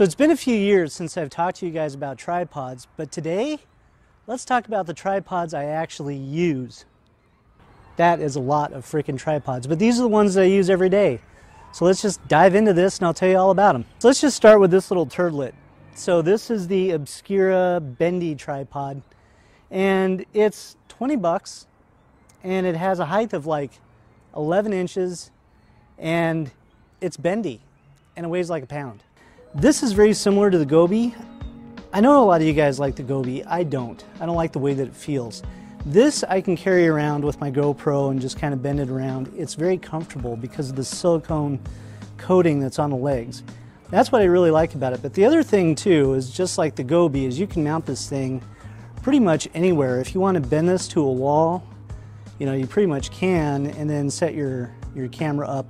So it's been a few years since I've talked to you guys about tripods, but today, let's talk about the tripods I actually use. That is a lot of freaking tripods, but these are the ones that I use every day. So let's just dive into this and I'll tell you all about them. So let's just start with this little turdlet. So this is the Obscura Bendy tripod and it's 20 bucks and it has a height of like 11 inches and it's bendy and it weighs like a pound. This is very similar to the Joby. I know a lot of you guys like the Joby. I don't. I don't like the way that it feels. This I can carry around with my GoPro and just kind of bend it around. It's very comfortable because of the silicone coating that's on the legs. That's what I really like about it. But the other thing too is just like the Joby is you can mount this thing pretty much anywhere. If you want to bend this to a wall, you know, you pretty much can and then set your, your camera up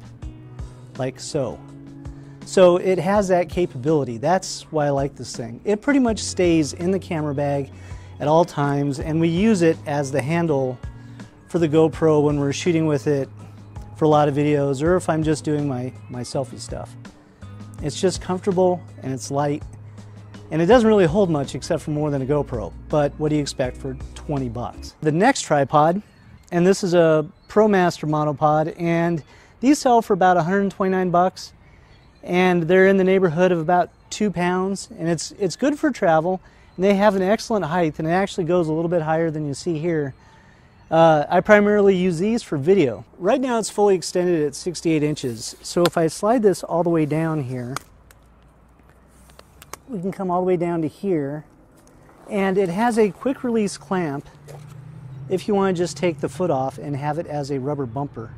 like so. So it has that capability. That's why I like this thing. It pretty much stays in the camera bag at all times and we use it as the handle for the GoPro when we're shooting with it for a lot of videos or if I'm just doing my, my selfie stuff. It's just comfortable and it's light and it doesn't really hold much except for more than a GoPro, but what do you expect for 20 bucks? The next tripod, and this is a ProMaster monopod, and these sell for about 129 bucks, and they're in the neighborhood of about two pounds, and it's, it's good for travel, and they have an excellent height, and it actually goes a little bit higher than you see here. Uh, I primarily use these for video. Right now it's fully extended at 68 inches, so if I slide this all the way down here, we can come all the way down to here. And it has a quick release clamp if you want to just take the foot off and have it as a rubber bumper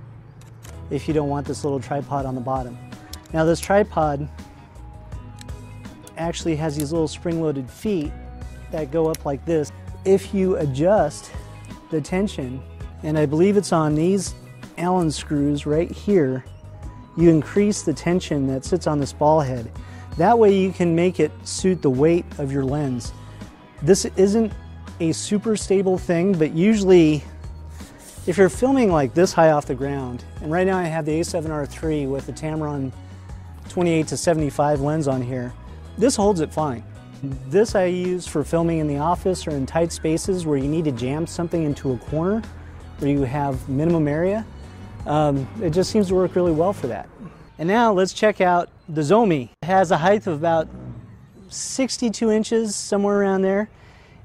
if you don't want this little tripod on the bottom. Now this tripod actually has these little spring-loaded feet that go up like this. If you adjust the tension, and I believe it's on these Allen screws right here, you increase the tension that sits on this ball head. That way you can make it suit the weight of your lens. This isn't a super stable thing, but usually if you're filming like this high off the ground, and right now I have the A7R III with the Tamron 28 to 75 lens on here, this holds it fine. This I use for filming in the office or in tight spaces where you need to jam something into a corner where you have minimum area. Um, it just seems to work really well for that. And now let's check out the Zomei. It has a height of about 62 inches, somewhere around there.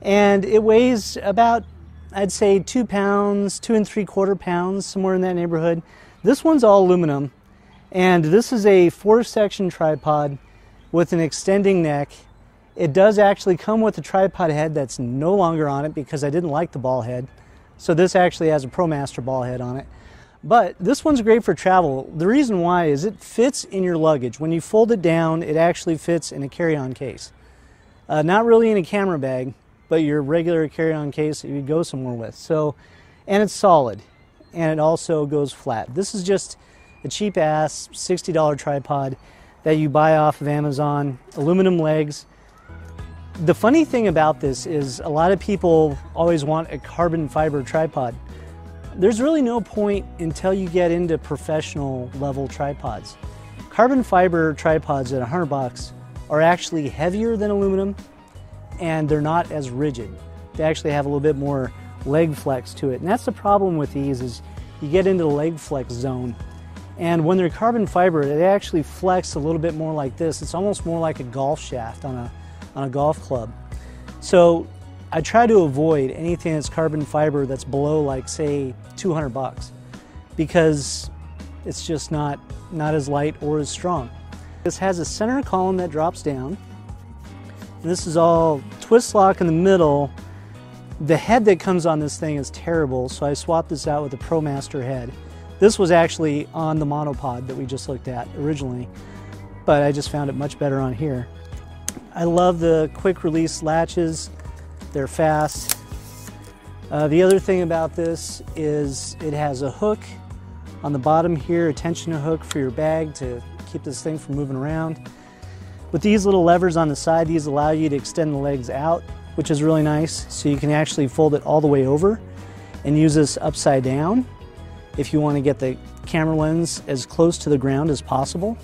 And it weighs about, I'd say, two pounds, two and three quarter pounds, somewhere in that neighborhood. This one's all aluminum. And this is a four section tripod with an extending neck. It does actually come with a tripod head that's no longer on it because I didn't like the ball head. So this actually has a ProMaster ball head on it. But this one's great for travel. The reason why is it fits in your luggage. When you fold it down, it actually fits in a carry-on case. Uh, not really in a camera bag, but your regular carry-on case that you go somewhere with. So, and it's solid, and it also goes flat. This is just a cheap ass $60 tripod that you buy off of Amazon, aluminum legs. The funny thing about this is a lot of people always want a carbon fiber tripod. There's really no point until you get into professional level tripods. Carbon fiber tripods at 100 bucks are actually heavier than aluminum and they're not as rigid. They actually have a little bit more leg flex to it. And that's the problem with these is you get into the leg flex zone. And when they're carbon fiber, they actually flex a little bit more like this. It's almost more like a golf shaft on a, on a golf club. So I try to avoid anything that's carbon fiber that's below like say 200 bucks because it's just not, not as light or as strong. This has a center column that drops down and this is all twist lock in the middle. The head that comes on this thing is terrible so I swapped this out with the ProMaster head. This was actually on the monopod that we just looked at originally but I just found it much better on here. I love the quick release latches they're fast. Uh, the other thing about this is it has a hook on the bottom here, a tension hook for your bag to keep this thing from moving around. With these little levers on the side, these allow you to extend the legs out, which is really nice. So you can actually fold it all the way over and use this upside down if you want to get the camera lens as close to the ground as possible.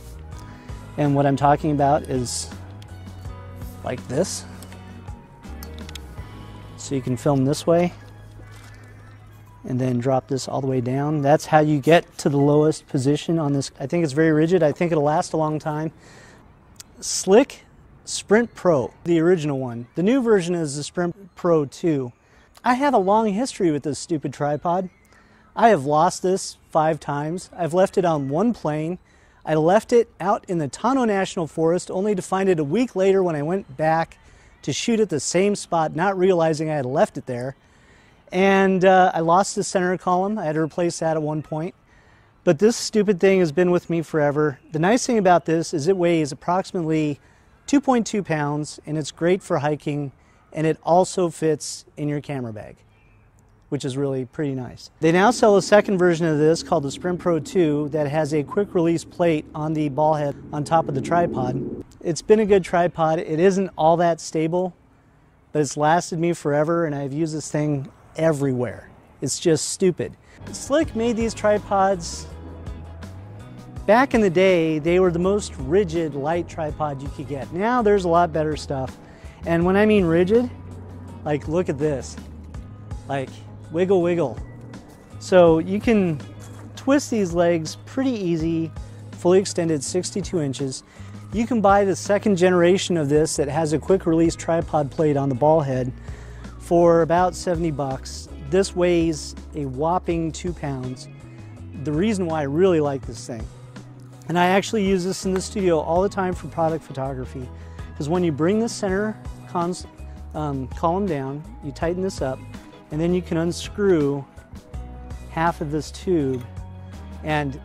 And what I'm talking about is like this. So you can film this way and then drop this all the way down. That's how you get to the lowest position on this. I think it's very rigid. I think it'll last a long time. Slik Sprint Pro, the original one. The new version is the Sprint Pro 2. I have a long history with this stupid tripod. I have lost this five times. I've left it on one plane. I left it out in the Tonto National Forest only to find it a week later when I went back to shoot at the same spot, not realizing I had left it there. And uh, I lost the center column. I had to replace that at one point. But this stupid thing has been with me forever. The nice thing about this is it weighs approximately 2.2 pounds and it's great for hiking and it also fits in your camera bag, which is really pretty nice. They now sell a second version of this called the Sprint Pro 2 that has a quick release plate on the ball head on top of the tripod. It's been a good tripod. It isn't all that stable, but it's lasted me forever and I've used this thing everywhere. It's just stupid. Slik made these tripods back in the day, they were the most rigid light tripod you could get. Now there's a lot better stuff. And when I mean rigid, like look at this. Like wiggle wiggle. So you can twist these legs pretty easy, fully extended 62 inches. You can buy the second generation of this that has a quick release tripod plate on the ball head for about 70 bucks. This weighs a whopping two pounds. The reason why I really like this thing, and I actually use this in the studio all the time for product photography, because when you bring the center um, column down, you tighten this up, and then you can unscrew half of this tube. And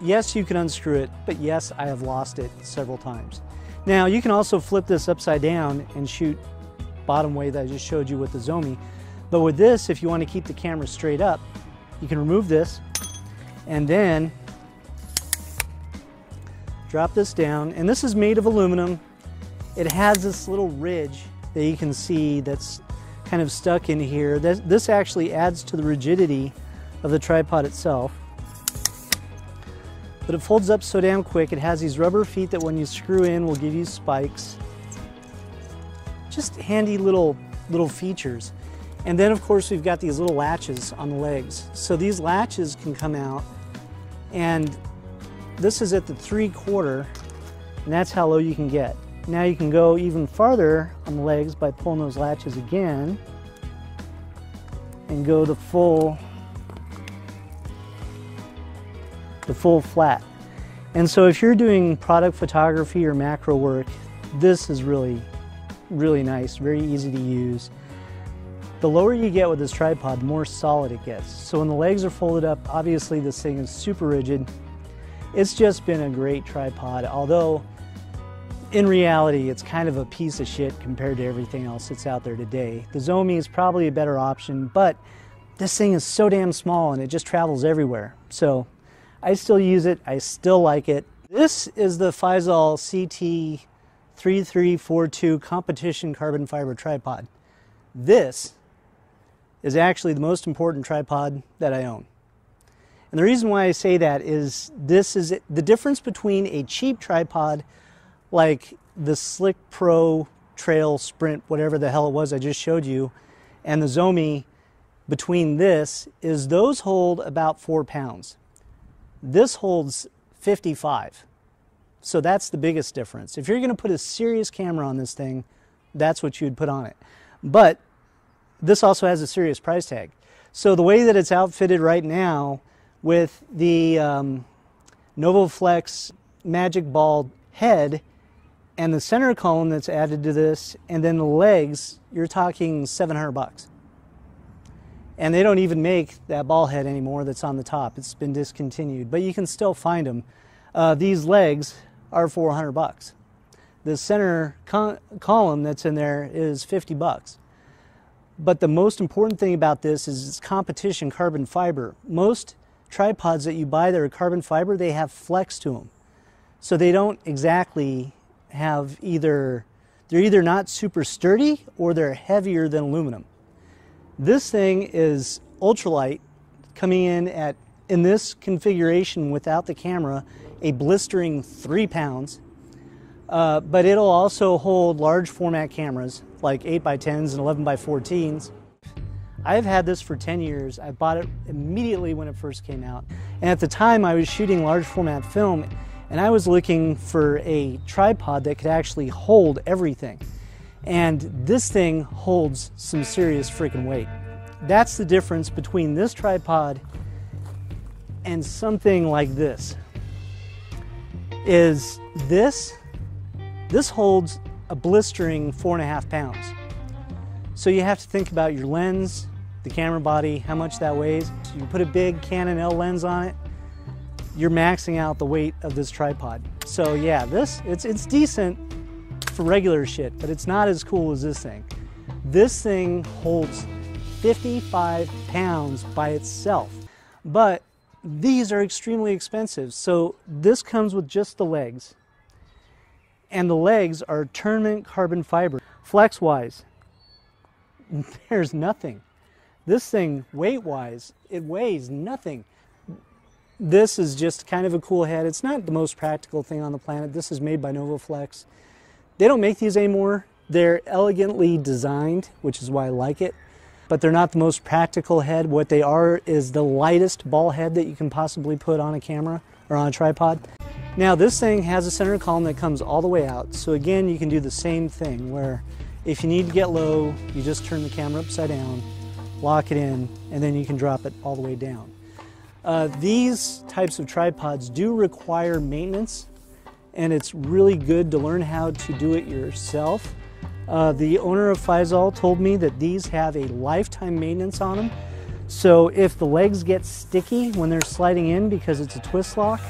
yes, you can unscrew it, but yes, I have lost it several times. Now, you can also flip this upside down and shoot bottom way that I just showed you with the Zomei. But with this, if you want to keep the camera straight up, you can remove this and then drop this down. And this is made of aluminum. It has this little ridge that you can see that's kind of stuck in here. This, this actually adds to the rigidity of the tripod itself. But it folds up so damn quick. It has these rubber feet that when you screw in will give you spikes just handy little, little features. And then of course we've got these little latches on the legs. So these latches can come out and this is at the three quarter and that's how low you can get. Now you can go even farther on the legs by pulling those latches again and go the full the full flat. And so if you're doing product photography or macro work, this is really really nice, very easy to use. The lower you get with this tripod, the more solid it gets. So when the legs are folded up, obviously this thing is super rigid. It's just been a great tripod, although in reality, it's kind of a piece of shit compared to everything else that's out there today. The Zomei is probably a better option, but this thing is so damn small and it just travels everywhere. So I still use it, I still like it. This is the Feisol CT 3342 competition carbon fiber tripod. This is actually the most important tripod that I own. And the reason why I say that is this is the difference between a cheap tripod like the Slik Pro Trail Sprint, whatever the hell it was I just showed you, and the Zomei between this is those hold about four pounds. This holds 55. So that's the biggest difference. If you're going to put a serious camera on this thing, that's what you'd put on it. But this also has a serious price tag. So the way that it's outfitted right now with the um, Novoflex Magic Ball head and the center column that's added to this, and then the legs, you're talking 700 bucks. And they don't even make that ball head anymore that's on the top. It's been discontinued, but you can still find them. Uh, these legs are 400 bucks. The center column that's in there is 50 bucks. But the most important thing about this is it's competition carbon fiber. Most tripods that you buy that are carbon fiber, they have flex to them. So they don't exactly have either, they're either not super sturdy or they're heavier than aluminum. This thing is ultralight coming in at, in this configuration without the camera, a blistering three pounds. Uh, but it'll also hold large format cameras like 8x10s and 11x14s. I've had this for 10 years. I bought it immediately when it first came out. And at the time, I was shooting large format film and I was looking for a tripod that could actually hold everything. And this thing holds some serious freaking weight. That's the difference between this tripod and something like this. Is this, this holds a blistering four and a half pounds. So you have to think about your lens, the camera body, how much that weighs. You put a big Canon L lens on it, you're maxing out the weight of this tripod. So yeah, this, it's, it's decent for regular shit, but it's not as cool as this thing. This thing holds 55 pounds by itself, but these are extremely expensive. So this comes with just the legs, and the legs are tournament carbon fiber. Flex wise, there's nothing. This thing, weight wise, it weighs nothing. This is just kind of a cool head. It's not the most practical thing on the planet. This is made by Novoflex. They don't make these anymore. They're elegantly designed, which is why I like it, but they're not the most practical head. What they are is the lightest ball head that you can possibly put on a camera or on a tripod. Now this thing has a center column that comes all the way out. So again, you can do the same thing where if you need to get low, you just turn the camera upside down, lock it in, and then you can drop it all the way down. Uh, these types of tripods do require maintenance and it's really good to learn how to do it yourself. Uh, the owner of Feisol told me that these have a lifetime maintenance on them. So if the legs get sticky when they're sliding in because it's a twist lock,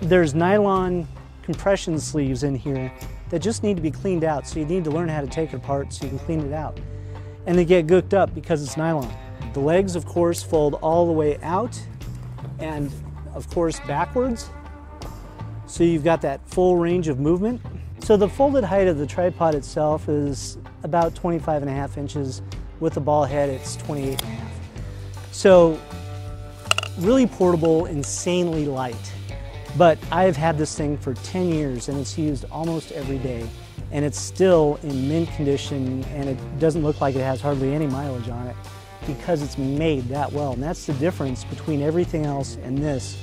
there's nylon compression sleeves in here that just need to be cleaned out. So you need to learn how to take it apart so you can clean it out. And they get gooked up because it's nylon. The legs, of course, fold all the way out and, of course, backwards. So you've got that full range of movement. So the folded height of the tripod itself is about 25 and a half inches. With the ball head, it's 28 and a half. So really portable, insanely light. But I've had this thing for 10 years and it's used almost every day. And it's still in mint condition and it doesn't look like it has hardly any mileage on it because it's made that well. And that's the difference between everything else and this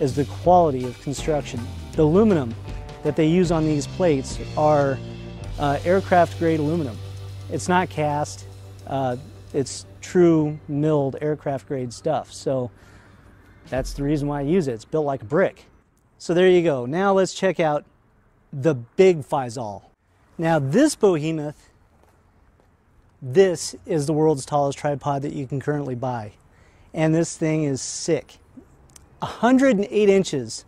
is the quality of construction. The aluminum that they use on these plates are uh, aircraft grade aluminum. It's not cast, uh, it's true milled aircraft grade stuff. So that's the reason why I use it. It's built like a brick. So there you go. Now let's check out the big Feisol. Now this behemoth, this is the world's tallest tripod that you can currently buy. And this thing is sick. 108 inches.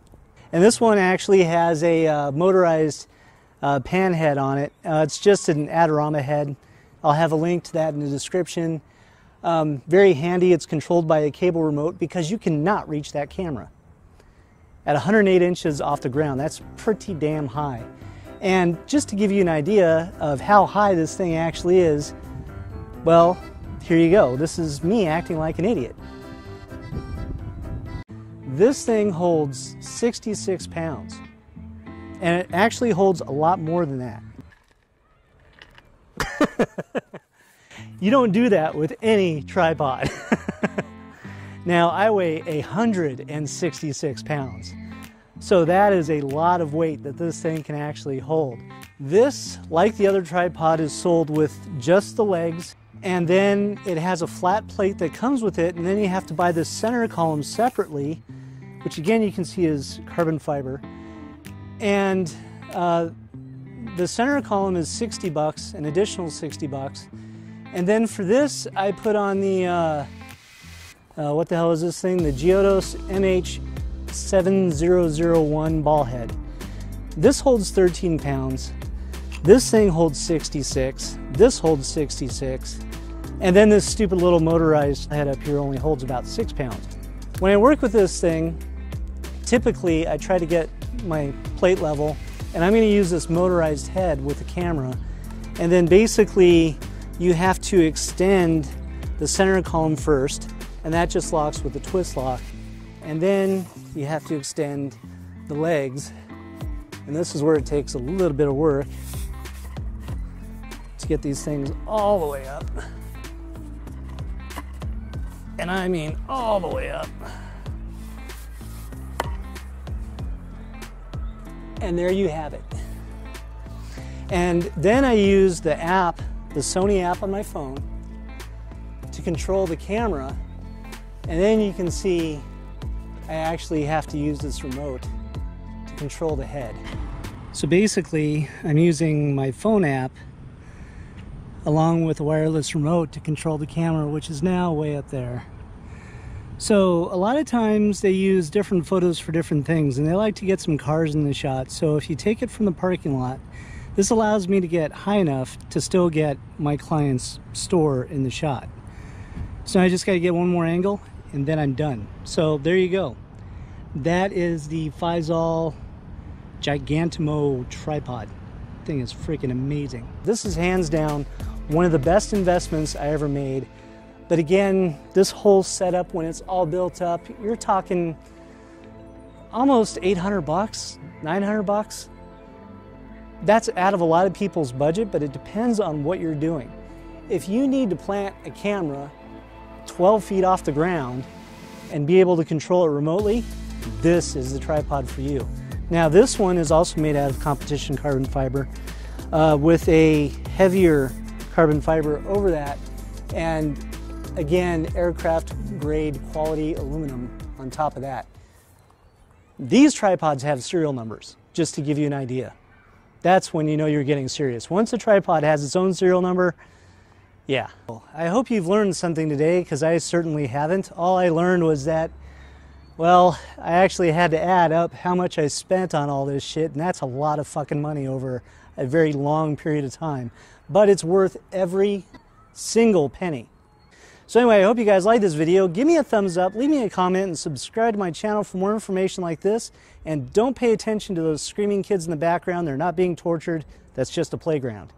And this one actually has a uh, motorized uh, pan head on it. Uh, it's just an Adorama head. I'll have a link to that in the description. Um, very handy, it's controlled by a cable remote because you cannot reach that camera. At 108 inches off the ground, that's pretty damn high. And just to give you an idea of how high this thing actually is, well, here you go. This is me acting like an idiot. This thing holds 66 pounds, and it actually holds a lot more than that. you don't do that with any tripod. now, I weigh 166 pounds, so that is a lot of weight that this thing can actually hold. This, like the other tripod, is sold with just the legs and then it has a flat plate that comes with it and then you have to buy the center column separately which again you can see is carbon fiber. And uh, the center column is 60 bucks, an additional 60 bucks. And then for this, I put on the, uh, uh, what the hell is this thing? The Giottos MH7001 ball head. This holds 13 pounds. This thing holds 66. This holds 66. And then this stupid little motorized head up here only holds about six pounds. When I work with this thing, Typically, I try to get my plate level, and I'm going to use this motorized head with the camera. And then basically, you have to extend the center column first, and that just locks with the twist lock. And then you have to extend the legs And this is where it takes a little bit of work to get these things all the way up. And I mean all the way up. And there you have it. And then I use the app, the Sony app on my phone, to control the camera. And then you can see I actually have to use this remote to control the head. So basically, I'm using my phone app along with a wireless remote to control the camera, which is now way up there. So a lot of times they use different photos for different things and they like to get some cars in the shot. So if you take it from the parking lot, this allows me to get high enough to still get my client's store in the shot. So I just got to get one more angle and then I'm done. So there you go. That is the Feisol Gigantimo tripod. Thing is freaking amazing. This is hands down one of the best investments I ever made. But again, this whole setup, when it's all built up, you're talking almost 800 bucks, 900 bucks. That's out of a lot of people's budget, but it depends on what you're doing. If you need to plant a camera 12 feet off the ground and be able to control it remotely, this is the tripod for you. Now this one is also made out of competition carbon fiber uh, with a heavier carbon fiber over that and again aircraft grade quality aluminum on top of that. These tripods have serial numbers just to give you an idea. That's when you know you're getting serious. Once a tripod has its own serial number, yeah. I hope you've learned something today because I certainly haven't. All I learned was that, well, I actually had to add up how much I spent on all this shit, and that's a lot of fucking money over a very long period of time. But it's worth every single penny. So anyway, I hope you guys like this video. Give me a thumbs up, leave me a comment, and subscribe to my channel for more information like this. And don't pay attention to those screaming kids in the background. They're not being tortured. That's just a playground.